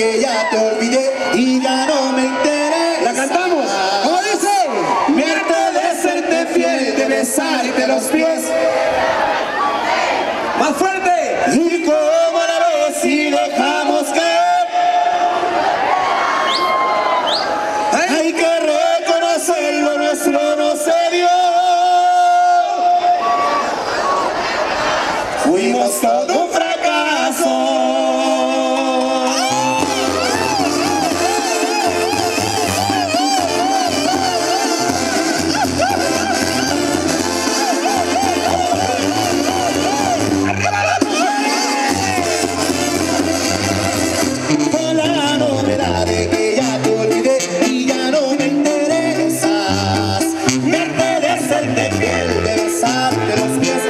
que ya te olvidé y ya no me interesa. ¡La cantamos! ¿Cómo dice? Me harto de serte fiel, de besarte los pies. ¡Más fuerte! Y como la vez si dejamos caer. Hay que reconocer lo nuestro no se dio. Fuimos todo un fracaso. de los pies